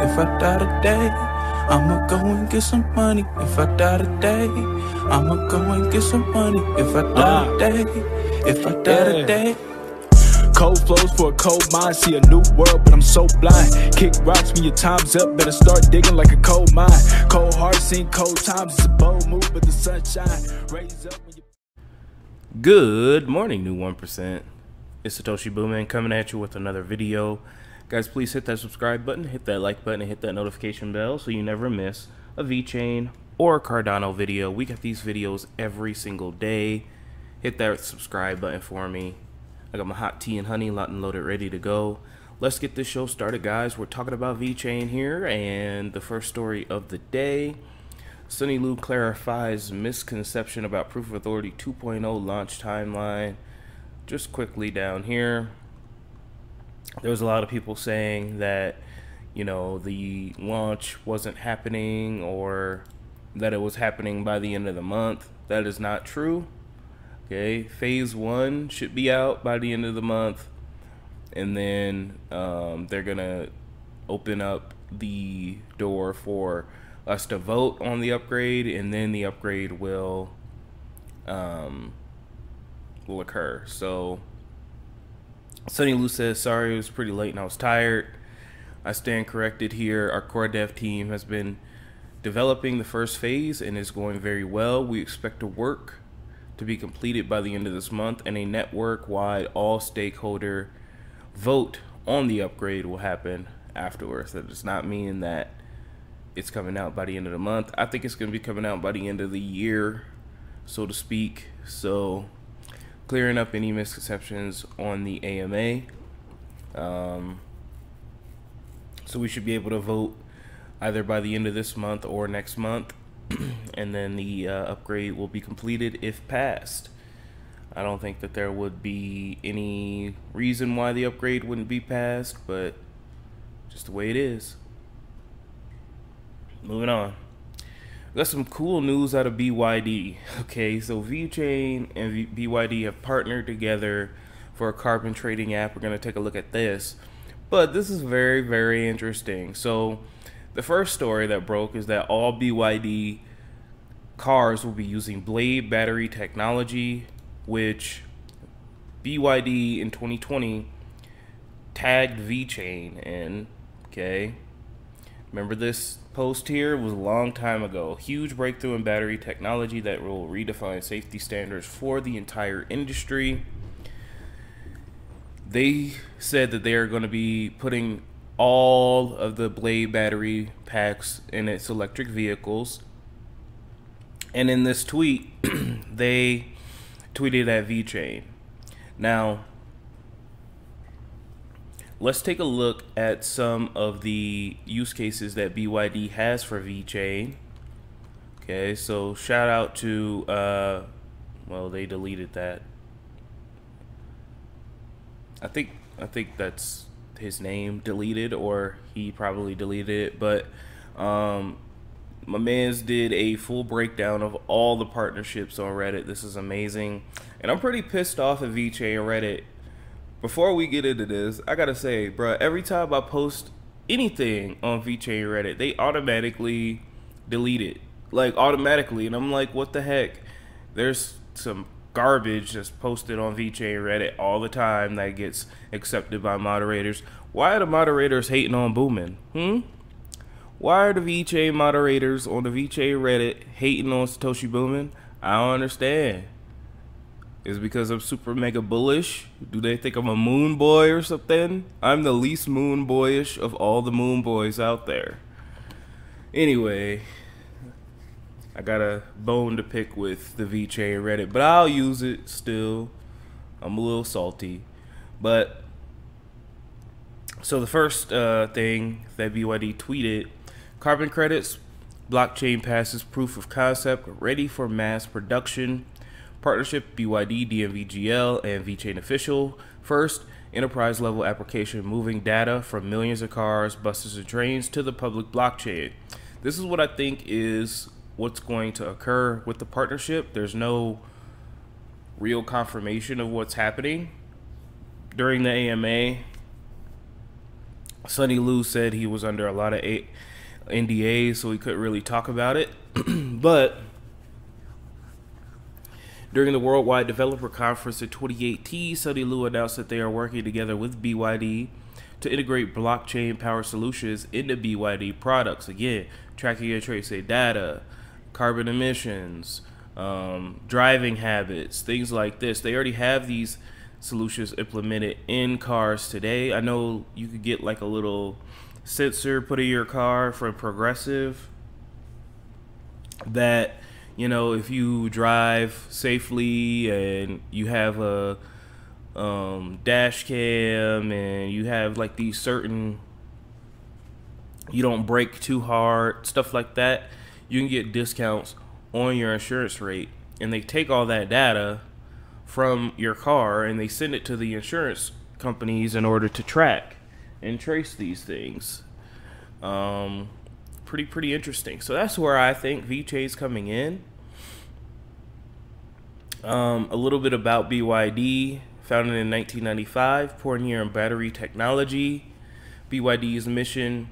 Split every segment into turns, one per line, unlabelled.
If I die today, I'ma go and get some money. If I die today, I'ma go and get some money. If I die
Ah.
today, if I die
Yeah.
today.
Cold flows for a cold mind, see a new world, but I'm so blind. Kick rocks when your time's up, better start digging like a coal mine. Cold heart, seen cold times, it's a bold move, but the sunshine raise up when you.
Good morning, new 1%. It's Satoshi Boomin coming at you with another video. Guys, please hit that subscribe button, hit that like button, and hit that notification bell so you never miss a VeChain or a Cardano video. We get these videos every single day. Hit that subscribe button for me. I got my hot tea and honey locked and loaded ready to go. Let's get this show started, guys. We're talking about VeChain here, and the first story of the day. Sunny Lu clarifies misconception about Proof of Authority 2.0 launch timeline. Just quickly down here, there was a lot of people saying that, you know, the launch wasn't happening or that it was happening by the end of the month. That is not true. Okay, phase one should be out by the end of the month, and then um, they're gonna open up the door for us to vote on the upgrade, and then the upgrade will um, will occur. So, Sunny Lu says, "Sorry, it was pretty late and I was tired." I stand corrected here. Our core dev team has been developing the first phase and is going very well. We expect to work to be completed by the end of this month, and a network-wide all-stakeholder vote on the upgrade will happen afterwards. That does not mean that it's coming out by the end of the month. I think it's going to be coming out by the end of the year, so to speak. So, clearing up any misconceptions on the AMA. Um, so we should be able to vote either by the end of this month or next month, and then the uh, upgrade will be completed if passed. I don't think that there would be any reason why the upgrade wouldn't be passed, but just the way it is. Moving on. Got some cool news out of BYD. Okay, so VeChain and BYD have partnered together for a carbon trading app. We're going to take a look at this. But this is very, very interesting. So, the first story that broke is that all BYD cars will be using Blade battery technology, which BYD in 2020 tagged VeChain in. Okay, Remember this post here was a long time ago. Huge breakthrough in battery technology that will redefine safety standards for the entire industry. They said that they are going to be putting all of the Blade battery packs in its electric vehicles. And in this tweet, they tweeted at VeChain. Now, let's take a look at some of the use cases that BYD has for VeChain. Okay, so shout out to, uh, well, they deleted that. I think I think that's his name deleted, or he probably deleted it. But um, my man's did a full breakdown of all the partnerships on Reddit. This is amazing, and I'm pretty pissed off at VeChain Reddit before we get into this, I gotta say, bro, every time I post anything on VeChain Reddit, they automatically delete it. Like, automatically. And I'm like, what the heck? There's some garbage that's posted on VeChain Reddit all the time that gets accepted by moderators. Why are the moderators hating on Boomin? Hmm? Why are the VeChain moderators on the VeChain Reddit hating on Satoshi Boomin? I don't understand. Is because I'm super mega bullish? Do they think I'm a moon boy or something? I'm the least moon boyish of all the moon boys out there. Anyway, I got a bone to pick with the VeChain Reddit, but I'll use it still. I'm a little salty. But so the first uh, thing that BYD tweeted carbon credits, blockchain passes proof of concept, ready for mass production. Partnership BYD, DNV GL, and VeChain Official. First, enterprise level application moving data from millions of cars, buses, and trains to the public blockchain. This is what I think is what's going to occur with the partnership. There's no real confirmation of what's happening during the AMA. Sunny Lu said he was under a lot of NDAs, so he couldn't really talk about it. but during the Worldwide Developer Conference in 2018, Sunny Lu announced that they are working together with BYD to integrate blockchain power solutions into BYD products. Again, tracking and tracing data, carbon emissions, um, driving habits, things like this. They already have these solutions implemented in cars today. I know you could get like a little sensor put in your car from Progressive that you know if you drive safely and you have a um, dash cam and you have like these certain you don't brake too hard stuff like that you can get discounts on your insurance rate. And they take all that data from your car and they send it to the insurance companies in order to track and trace these things. Um, pretty pretty interesting. So that's where i think VeChain's coming in. Um, a little bit about byd founded in 1995 pioneer in battery technology. Byd's mission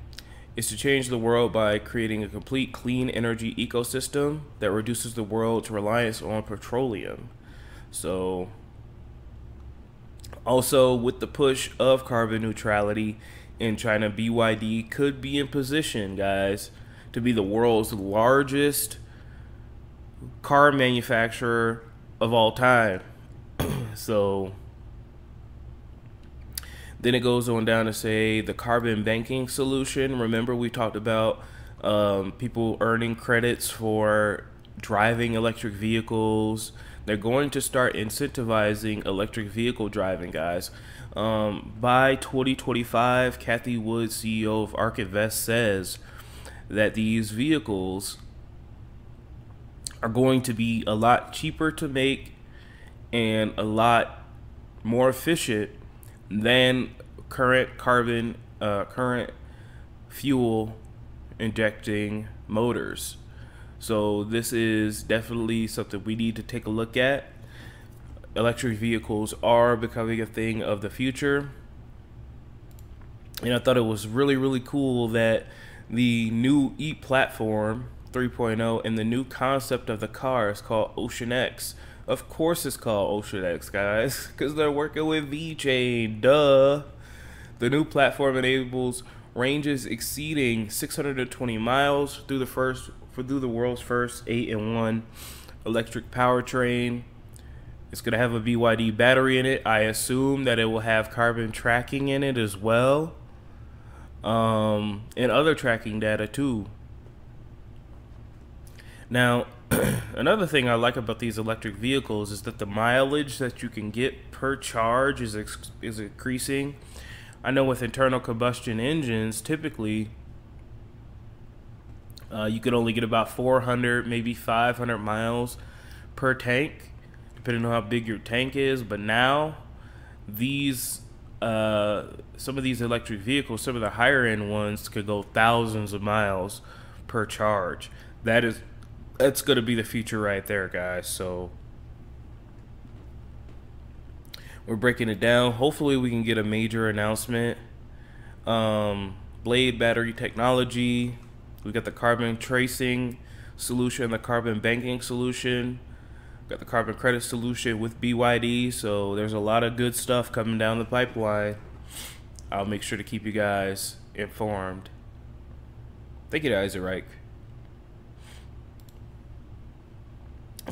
is to change the world by creating a complete clean energy ecosystem that reduces the world's reliance on petroleum. So, also with the push of carbon neutrality in China, BYD could be in position, guys, to be the world's largest car manufacturer of all time. so, then it goes on down to say the carbon banking solution. Remember, we talked about um, people earning credits for driving electric vehicles. They're going to start incentivizing electric vehicle driving, guys. Um, by 2025, Cathie Wood, CEO of ARK says that these vehicles are going to be a lot cheaper to make and a lot more efficient than current carbon, uh, current fuel injecting motors. So this is definitely something we need to take a look at. Electric vehicles are becoming a thing of the future. And I thought it was really, really cool that the new E platform 3.0 and the new concept of the car is called Ocean X of course it's called Ocean X, guys, because they're working with VeChain. Duh. The new platform enables ranges exceeding 620 miles through the first for through the world's first 8 in 1 electric powertrain. It's going to have a BYD battery in it. I assume that it will have carbon tracking in it as well. Um, and other tracking data too. Now, another thing I like about these electric vehicles is that the mileage that you can get per charge is is increasing. I know with internal combustion engines, typically uh, you could only get about 400, maybe 500 miles per tank, depending on how big your tank is. But now, these uh, some of these electric vehicles, some of the higher end ones, could go thousands of miles per charge. That is that's going to be the future right there, guys. So we're breaking it down. Hopefully, we can get a major announcement. Um, Blade battery technology. We got the carbon tracing solution, the carbon banking solution. Got the carbon credit solution with BYD. So there's a lot of good stuff coming down the pipeline. I'll make sure to keep you guys informed. Thank you, to Eisenrich.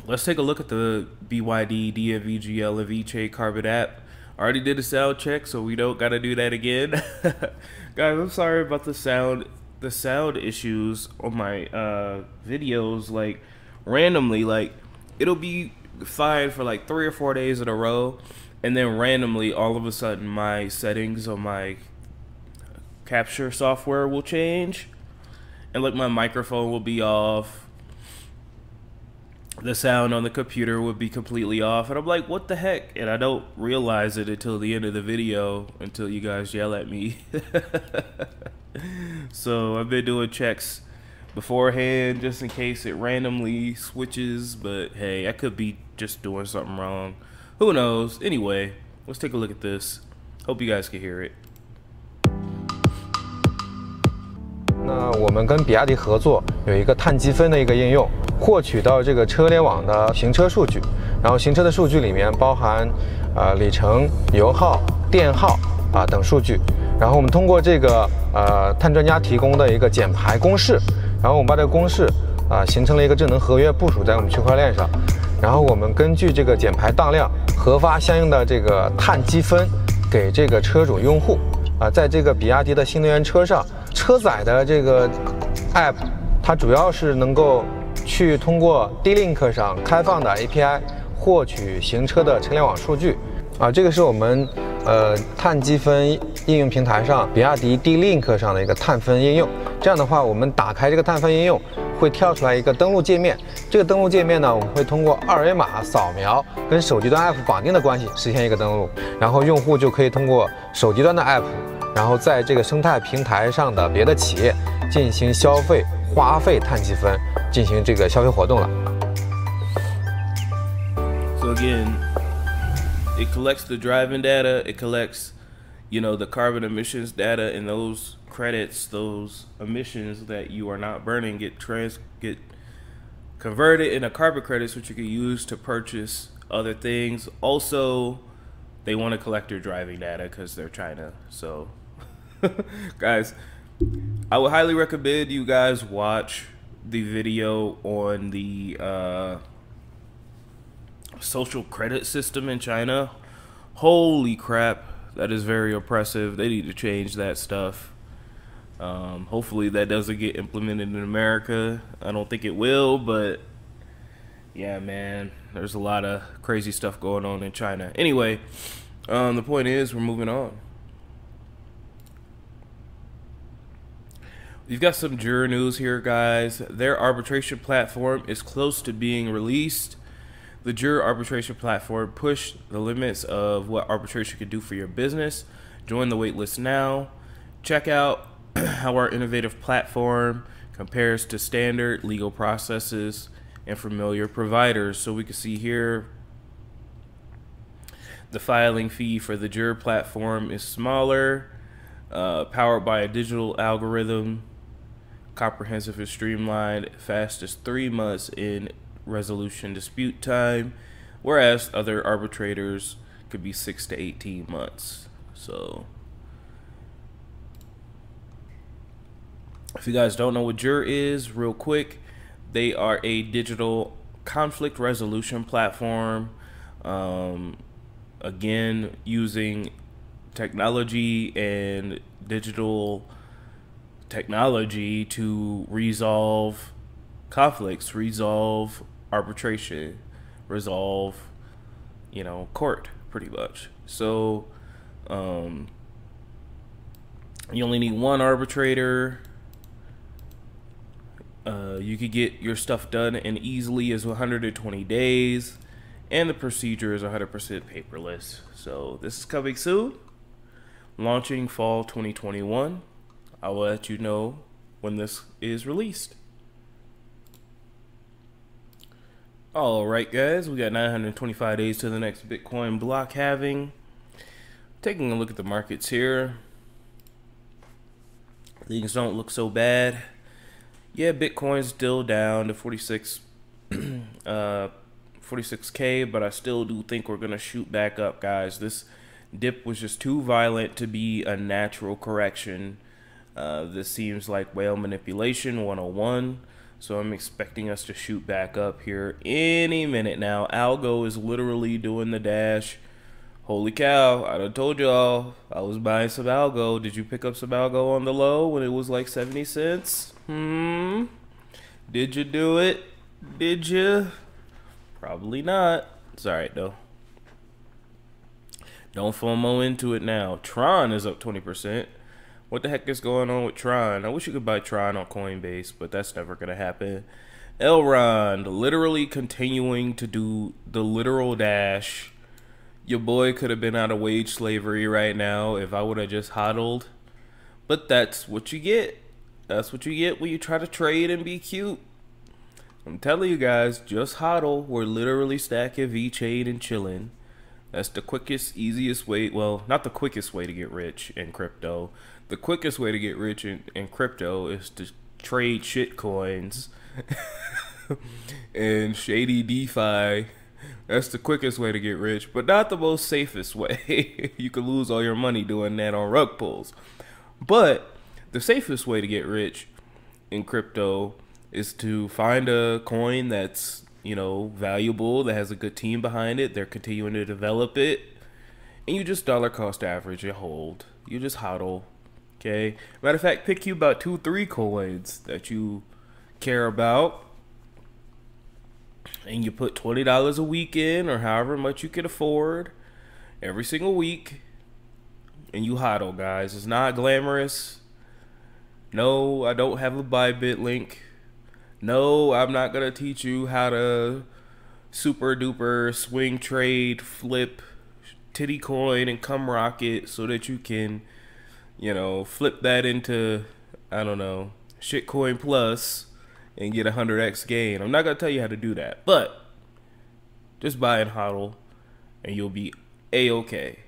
let's take a look at the BYD, and VeChain Carbon app. I already did a sound check, so we don't gotta do that again. Guys, I'm sorry about the sound the sound issues on my uh, videos. Like randomly, like it'll be fine for like three or four days in a row, and then randomly, all of a sudden, my settings on my capture software will change, and like my microphone will be off the sound on the computer would be completely off and i'm like what the heck and i don't realize it until the end of the video until you guys yell at me so i've been doing checks beforehand just in case it randomly switches but hey i could be just doing something wrong who knows anyway let's take a look at this hope you guys can hear it
那我们跟比亚迪合作，有一个碳积分的一个应用，获取到这个车联网的行车数据，然后行车的数据里面包含，呃里程、油耗、电耗 啊等数据，然后我们通过这个呃碳专家提供的一个减排公式，然后我们把这个公式啊形成了一个智能合约部署在我们区块链上，然后我们根据这个减排当量核发相应的这个碳积分给这个车主用户。啊，在这个比亚迪的新能源车上。车载的这个 app，它主要是能够去通过 D-Link 上开放的 API 获取行车的车联网数据。啊，这个是我们呃碳积分应用平台上比亚迪 D-Link 上的一个碳分应用。这样的话，我们打开这个碳分应用，会跳出来一个登录界面。这个登录界面呢，我们会通过二维码扫描跟手机端 app 绑定的关系实现一个登录，然后用户就可以通过手机端的 app。然后在这个生态平台上的别的企业进行消费花费碳积分，进行这个消费活动了。
So again, it collects the driving data, it collects, you know, the carbon emissions data, and those credits, those emissions that you are not burning, get trans get converted into carbon credits, which you can use to purchase other things. Also, they want to collect your driving data because they're China, so guys, I would highly recommend you guys watch the video on the uh, social credit system in China. Holy crap, that is very oppressive. They need to change that stuff. Um, hopefully, that doesn't get implemented in America. I don't think it will, but yeah, man, there's a lot of crazy stuff going on in China. Anyway, um, the point is, we're moving on. We've got some Jur news here, guys. Their arbitration platform is close to being released. The Jur arbitration platform pushed the limits of what arbitration could do for your business. Join the waitlist now. Check out how our innovative platform compares to standard legal processes and familiar providers. So we can see here the filing fee for the Jur platform is smaller, uh, powered by a digital algorithm comprehensive and streamlined, fast as three months in resolution dispute time, whereas other arbitrators could be six to 18 months. So, if you guys don't know what Jur is, real quick, they are a digital conflict resolution platform. Um, again, using technology and digital technology to resolve conflicts, resolve arbitration, resolve, you know, court pretty much. So, um, you only need one arbitrator. Uh, you could get your stuff done in easily as 120 days, and the procedure is 100% paperless. So, this is coming soon, launching fall 2021. I will let you know when this is released. All right, guys, we got 925 days to the next Bitcoin block halving. Taking a look at the markets here. Things don't look so bad. Yeah, Bitcoin's still down to 46 uh 46k, but I still do think we're to shoot back up, guys. This dip was just too violent to be a natural correction uh, this seems like whale manipulation 101. So I'm expecting us to shoot back up here any minute now. Algo is literally doing the dash. Holy cow, I done told y'all I was buying some algo. Did you pick up some algo on the low when it was like 70 cents? Hmm? Did you do it? Did you? Probably not. It's alright though. Don't FOMO into it now. Tron is up 20%. What the heck is going on with Tron? I wish you could buy Tron on Coinbase, but that's never going to happen. Elrond literally continuing to do the literal dash. Your boy could have been out of wage slavery right now if I would have just hodled. But that's what you get. That's what you get when you try to trade and be cute. I'm telling you guys, just hodl. We're literally stacking VeChain and chilling. That's the quickest, easiest way. Well, not the quickest way to get rich in crypto. The quickest way to get rich in, in crypto is to trade shit coins and shady DeFi. That's the quickest way to get rich, but not the most safest way. you could lose all your money doing that on rug pulls. But the safest way to get rich in crypto is to find a coin that's you know, valuable, that has a good team behind it. They're continuing to develop it. And you just dollar cost average and hold. You just hodl. Okay. Matter of fact, pick you about two, three coins that you care about. And you put twenty dollars a week in or however much you can afford every single week. And you hodl, guys. It's not glamorous. No, I don't have a Bybit link. No, I'm not gonna teach you how to super duper swing trade, flip titty coin and come rocket so that you can, you know, flip that into I don't know, shitcoin plus and get a hundred X gain. I'm not gonna tell you how to do that, but just buy and hodl and you'll be a okay.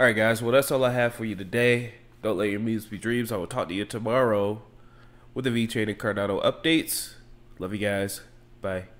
Alright guys, well that's all I have for you today. Don't let your memes be dreams. I will talk to you tomorrow with the VeChain and Cardano updates. Love you guys. Bye.